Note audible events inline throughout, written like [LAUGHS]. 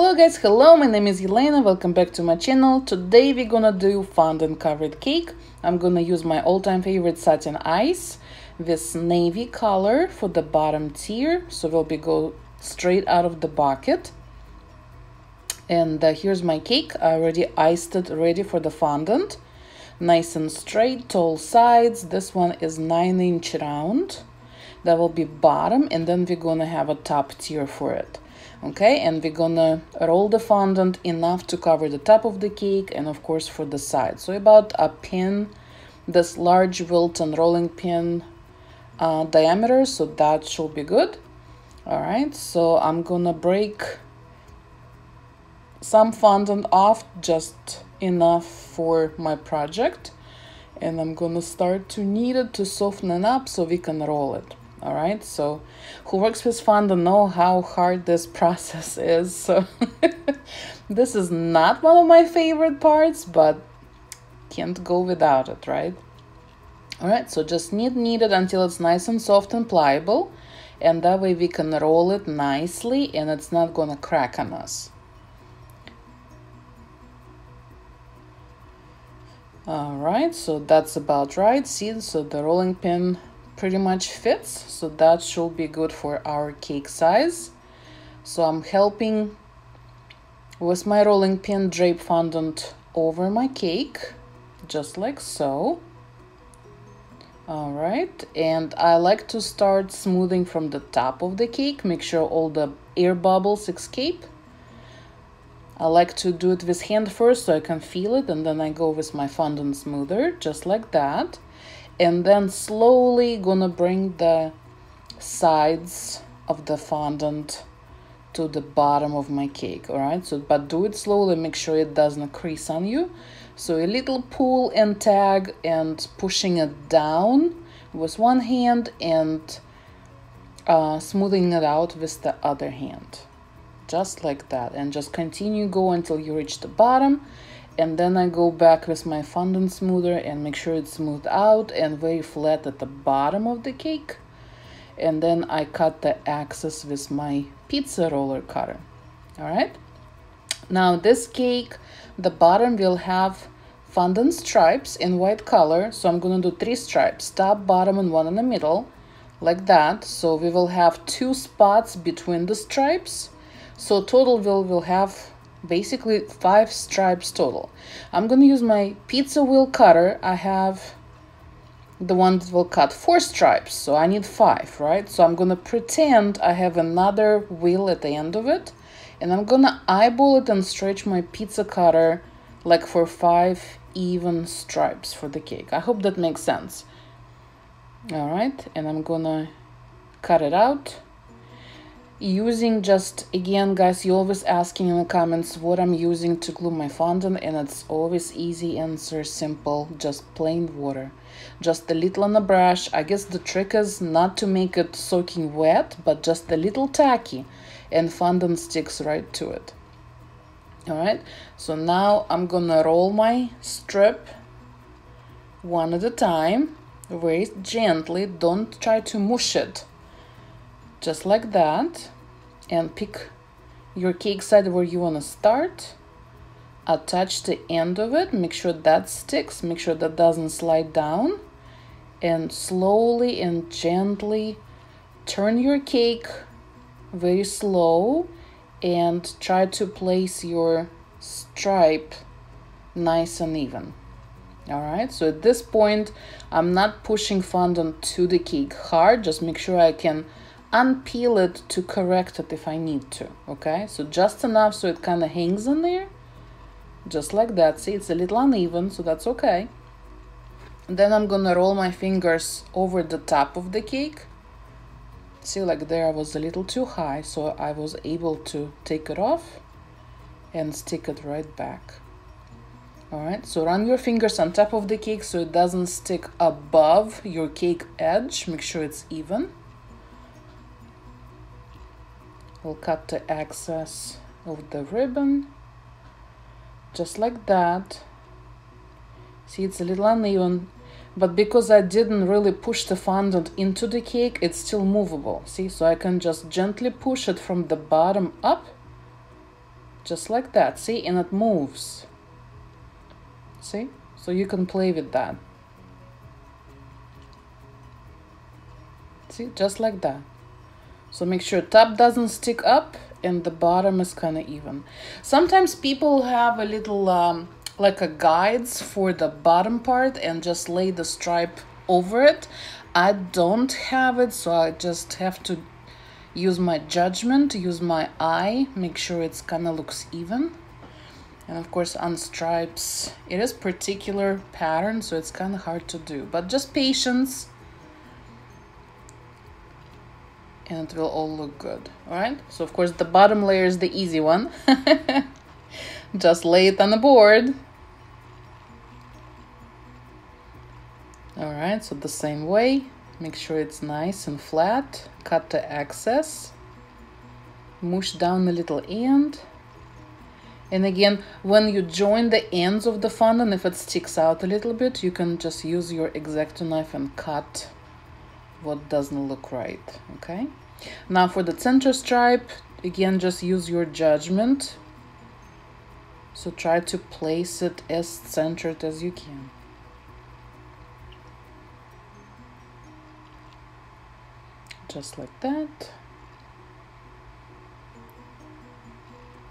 Hello guys, hello, my name is Elena, welcome back to my channel. Today we're gonna do fondant covered cake. I'm gonna use my all-time favorite Satin Ice, this navy color for the bottom tier, so we'll be go straight out of the bucket. And uh, here's my cake, I already iced it ready for the fondant. Nice and straight, tall sides, this one is 9 inch round. That will be bottom and then we're gonna have a top tier for it okay and we're gonna roll the fondant enough to cover the top of the cake and of course for the side so about a pin this large Wilton rolling pin uh, diameter so that should be good. All right so I'm gonna break some fondant off just enough for my project. And I'm gonna start to knead it to soften it up so we can roll it all right so who works with fondant know how hard this [LAUGHS] process is. So [LAUGHS] this is not one of my favorite parts but can't go without it right? All right so just knead knead it until it's nice and soft and pliable and that way we can roll it nicely and it's not gonna crack on us. All right so that's about right. See so the rolling pin pretty much fits so that should be good for our cake size. So I'm helping with my rolling pin drape fondant over my cake just like so. All right and I like to start smoothing from the top of the cake make sure all the air bubbles escape. I like to do it with hand first so I can feel it and then I go with my fondant smoother just like that and then slowly gonna bring the sides of the fondant to the bottom of my cake all right so but do it slowly make sure it doesn't crease on you. So a little pull and tag and pushing it down with one hand and uh, smoothing it out with the other hand. Just like that. And just continue go until you reach the bottom and then I go back with my fondant smoother and make sure it's smoothed out and very flat at the bottom of the cake. And then I cut the axis with my pizza roller cutter. All right now this cake the bottom will have fondant stripes in white color so I'm gonna do three stripes. Top bottom and one in the middle like that. So we will have two spots between the stripes. So total will will have basically five stripes total. I'm gonna use my pizza wheel cutter. I have the one that will cut four stripes, so I need five, right? So I'm gonna pretend I have another wheel at the end of it, and I'm gonna eyeball it and stretch my pizza cutter like for five even stripes for the cake. I hope that makes sense. All right, and I'm gonna cut it out using just again guys you always asking in the comments what i'm using to glue my fondant and it's always easy answer simple just plain water. Just a little on the brush. I guess the trick is not to make it soaking wet but just a little tacky and fondant sticks right to it. All right so now i'm gonna roll my strip one at a time. Very gently. Don't try to mush it just like that and pick your cake side where you want to start. Attach the end of it make sure that sticks make sure that doesn't slide down. And slowly and gently turn your cake very slow and try to place your stripe nice and even. All right so at this point i'm not pushing fondant to the cake hard just make sure i can unpeel it to correct it if I need to, okay? So just enough so it kind of hangs in there, just like that. See, it's a little uneven, so that's okay. then I'm gonna roll my fingers over the top of the cake. See, like there I was a little too high, so I was able to take it off and stick it right back. All right, so run your fingers on top of the cake so it doesn't stick above your cake edge. Make sure it's even. We'll cut the excess of the ribbon. Just like that. See it's a little uneven but because I didn't really push the fondant into the cake it's still movable. See so I can just gently push it from the bottom up just like that. See and it moves. See? So you can play with that. See just like that so make sure top doesn't stick up and the bottom is kind of even. Sometimes people have a little um, like a guides for the bottom part and just lay the stripe over it. I don't have it so I just have to use my judgment use my eye make sure it's kind of looks even. And of course on stripes it is particular pattern so it's kind of hard to do. But just patience and it will all look good. All right so of course the bottom layer is the easy one. [LAUGHS] Just lay it on the board. All right so the same way. Make sure it's nice and flat. Cut the excess. Mush down the little end. And again when you join the ends of the fondant if it sticks out a little bit you can just use your X-Acto knife and cut what doesn't look right okay now for the center stripe again just use your judgment so try to place it as centered as you can just like that.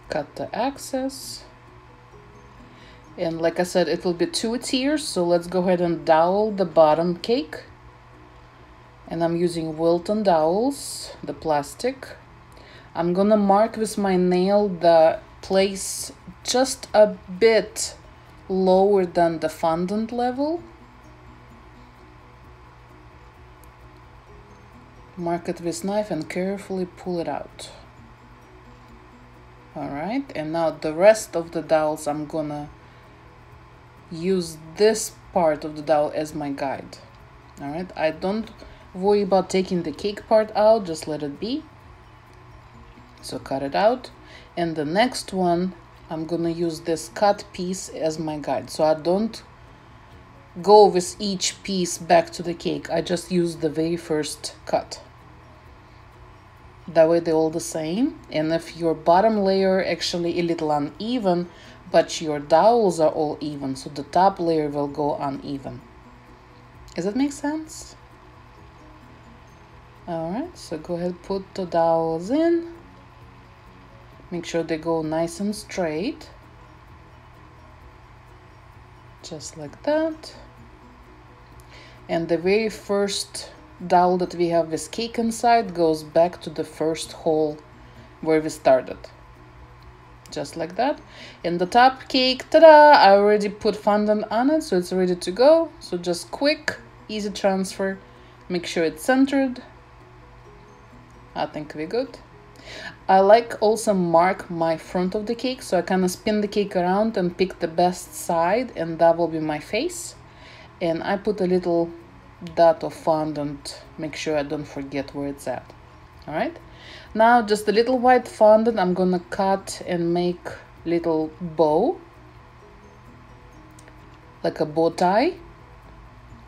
Cut the excess. And like I said, it will be two tiers, so let's go ahead and dowel the bottom cake. And I'm using Wilton dowels, the plastic. I'm gonna mark with my nail the place just a bit lower than the fondant level. mark it with knife and carefully pull it out all right and now the rest of the dowels I'm gonna use this part of the dowel as my guide all right I don't worry about taking the cake part out? Just let it be. So cut it out. And the next one I'm gonna use this cut piece as my guide. So I don't go with each piece back to the cake. I just use the very first cut. That way they're all the same. And if your bottom layer actually a little uneven but your dowels are all even so the top layer will go uneven. Does that make sense all right so go ahead put the dowels in. Make sure they go nice and straight. Just like that. And the very first dowel that we have with cake inside goes back to the first hole where we started. Just like that. In the top cake ta-da! I already put fondant on it so it's ready to go. So just quick easy transfer. Make sure it's centered i think we're good. I like also mark my front of the cake so i kind of spin the cake around and pick the best side and that will be my face. And i put a little dot of fondant make sure I don't forget where it's at. All right now just a little white fondant I'm gonna cut and make little bow. Like a bow tie.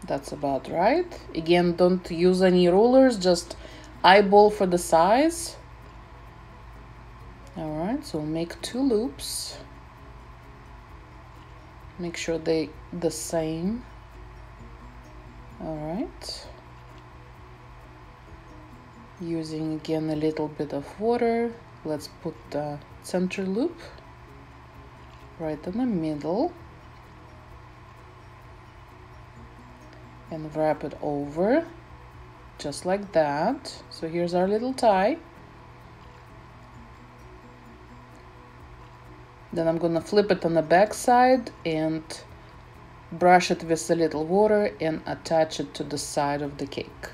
That's about right. Again don't use any rulers just eyeball for the size. All right so make two loops. Make sure they the same. All right using again a little bit of water let's put the center loop right in the middle. And wrap it over just like that. So here's our little tie. Then I'm gonna flip it on the back side and brush it with a little water and attach it to the side of the cake.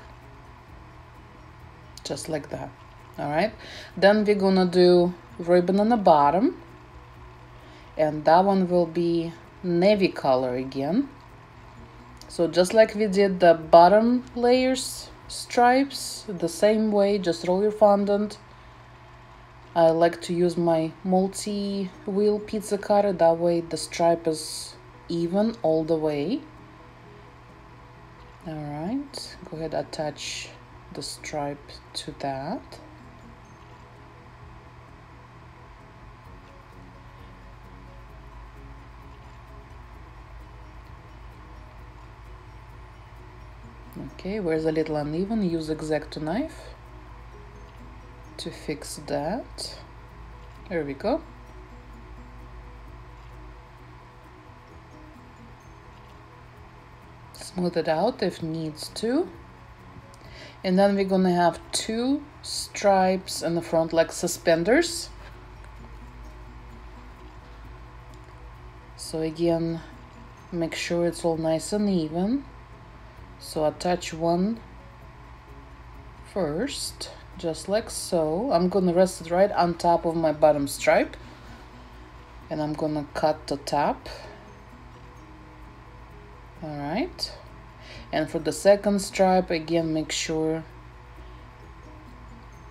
Just like that. All right. Then we're gonna do ribbon on the bottom. And that one will be navy color again. So just like we did the bottom layers stripes the same way just roll your fondant. I like to use my multi-wheel pizza cutter that way the stripe is even all the way. All right go ahead attach the stripe to that Okay, where's a little uneven? Use X-Acto knife to fix that. There we go. Smooth it out if needs to. And then we're gonna have two stripes in the front like suspenders. So again, make sure it's all nice and even. So attach one first, just like so. I'm gonna rest it right on top of my bottom stripe. And I'm gonna cut the top. All right. And for the second stripe, again, make sure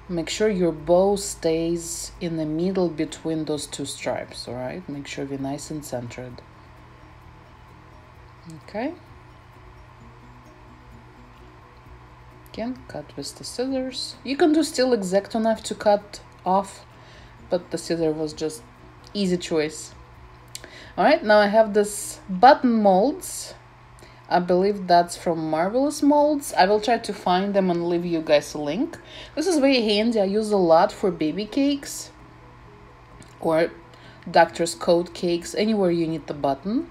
make sure your bow stays in the middle between those two stripes all right make sure they're nice and centered okay again cut with the scissors you can do still X-Acto knife to cut off but the scissor was just easy choice all right now i have this button molds I believe that's from Marvelous Molds. I will try to find them and leave you guys a link. This is very handy. I use a lot for baby cakes or doctor's coat cakes, anywhere you need the button.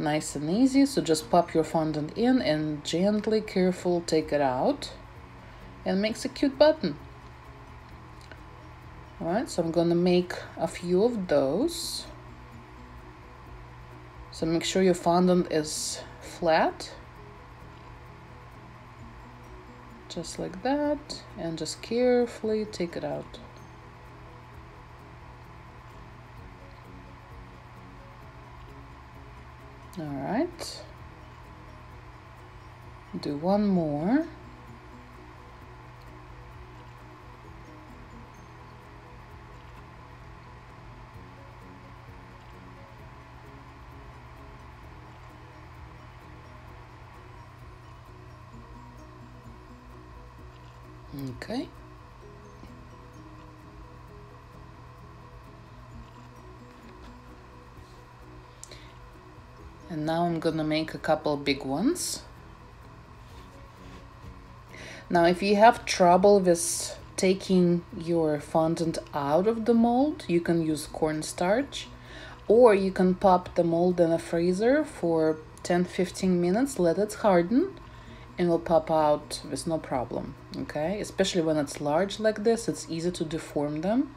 Nice and easy. So just pop your fondant in and gently, careful, take it out. And makes a cute button. Alright, so I'm gonna make a few of those. So make sure your fondant is flat just like that and just carefully take it out all right. Do one more And now I'm gonna make a couple big ones. Now if you have trouble with taking your fondant out of the mold, you can use cornstarch or you can pop the mold in a freezer for 10-15 minutes, let it harden and will pop out with no problem okay especially when it's large like this it's easy to deform them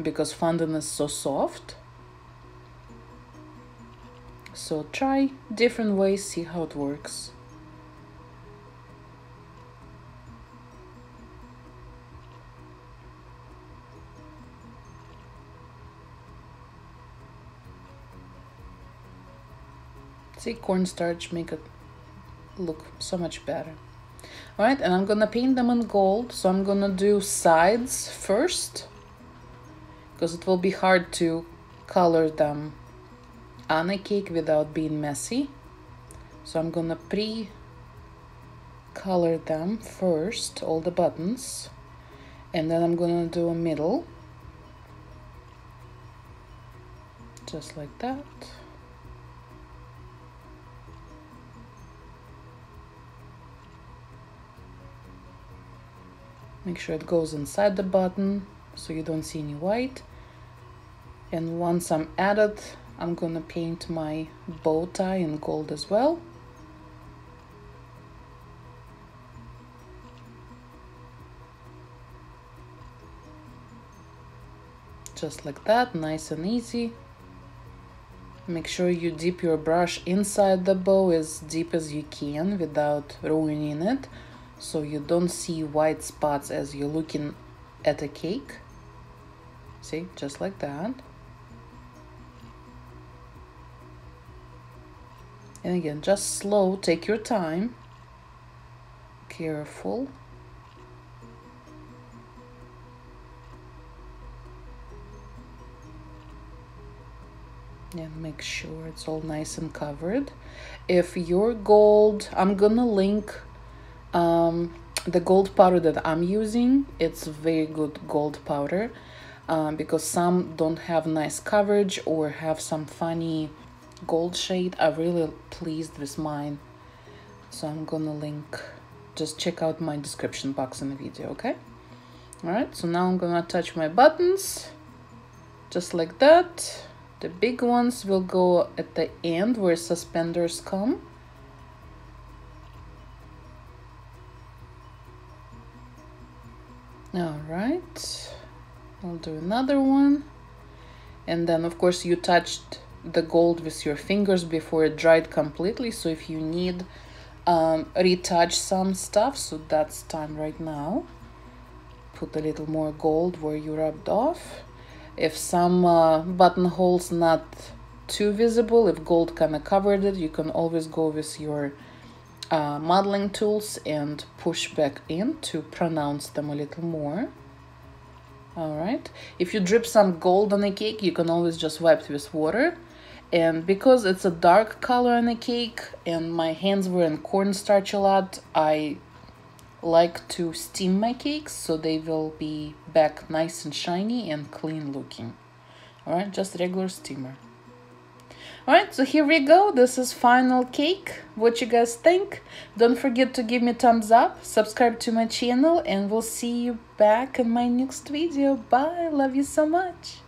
because fondant is so soft so try different ways see how it works. See, cornstarch make it look so much better. All right and i'm gonna paint them in gold so i'm gonna do sides first because it will be hard to color them on a cake without being messy. So i'm gonna pre color them first all the buttons. And then i'm gonna do a middle. Just like that. Make sure it goes inside the button so you don't see any white. And once I'm added I'm gonna paint my bow tie in gold as well. Just like that nice and easy. Make sure you dip your brush inside the bow as deep as you can without ruining it so you don't see white spots as you're looking at a cake. See just like that and again just slow take your time. Careful. And make sure it's all nice and covered. If your gold i'm gonna link um, the gold powder that I'm using, it's very good gold powder um, because some don't have nice coverage or have some funny gold shade. I'm really pleased with mine. so I'm gonna link just check out my description box in the video okay? All right so now I'm gonna attach my buttons. Just like that. The big ones will go at the end where suspenders come. All right I'll do another one. And then of course you touched the gold with your fingers before it dried completely. So if you need um, retouch some stuff so that's time right now. Put a little more gold where you rubbed off. If some uh, buttonholes not too visible if gold kind of covered it you can always go with your uh, modeling tools and push back in to pronounce them a little more. All right if you drip some gold on a cake you can always just wipe it with water and because it's a dark color on the cake and my hands were in cornstarch a lot I like to steam my cakes so they will be back nice and shiny and clean looking. All right just regular steamer. All right so here we go. This is final cake. What you guys think? Don't forget to give me thumbs up subscribe to my channel and we'll see you back in my next video. Bye. Love you so much